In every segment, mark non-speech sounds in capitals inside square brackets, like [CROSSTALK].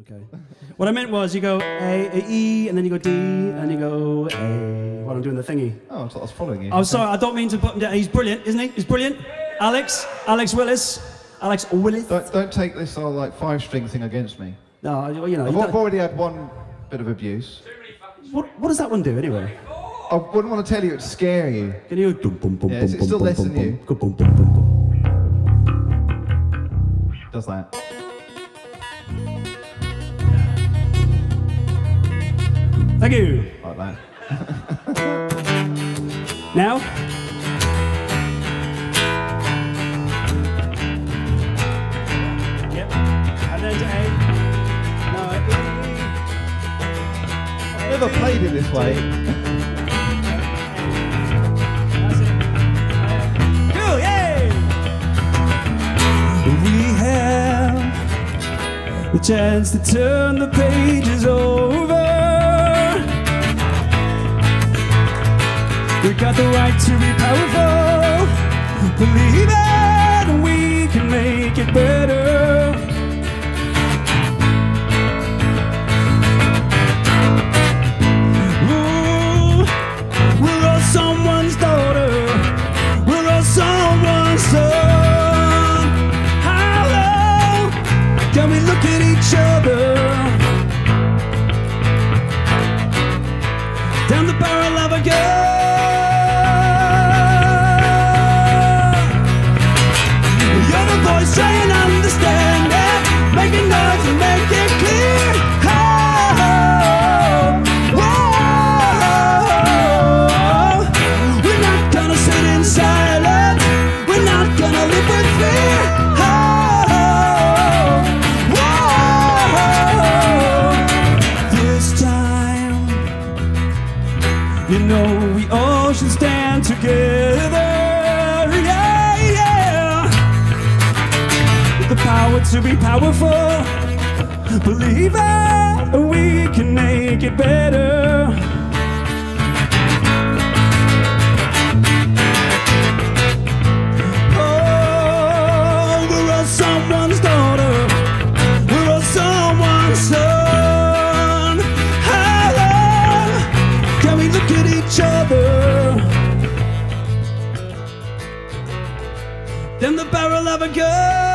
Okay. what I meant was you go A, A, E, and then you go D, and you go A. While I'm doing the thingy. Oh, I thought I was following you. Oh, sorry, I don't mean to put him down. He's brilliant, isn't he? He's brilliant. Alex, Alex Willis, Alex Willis. Don't, don't take this all like five string thing against me. No, you know. I've you don't- already had one bit of abuse. what, what does that one do anyway? I wouldn't want to tell you it'd scare you. Can you? Dum, bum, bum, Yeah, it's- it's still less than you. Does that? Thank you. Like that. [LAUGHS] Now. Yep. And then to A. No, E. Never played it this way. That's it. Cool, yay! We have the chance to turn the pages over. Got the right to be powerful. Together. Yeah, yeah with the power to be powerful. Believe it, we can make it better. Than the barrel of a gun.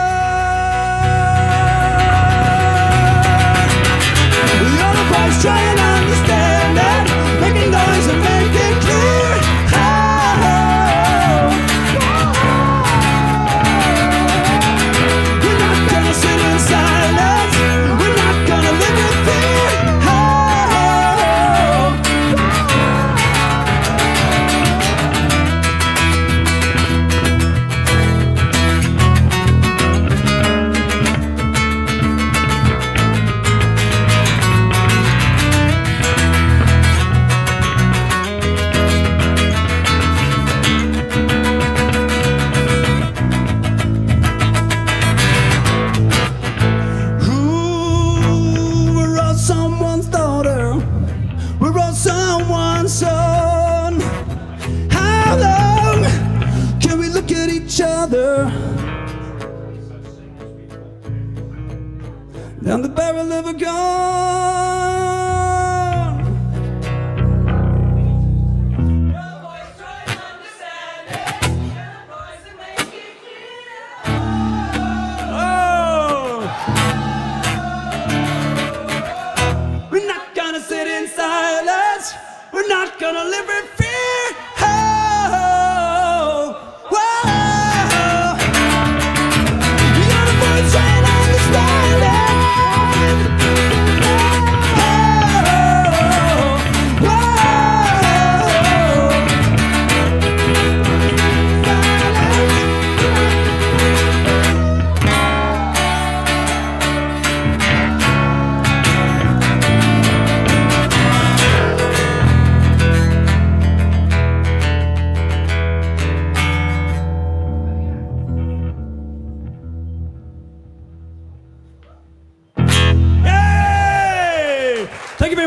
Down the barrel of a gun. Oh! We're not gonna sit in silence. We're not gonna live in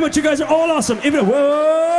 much. You guys are all awesome. Even whoa.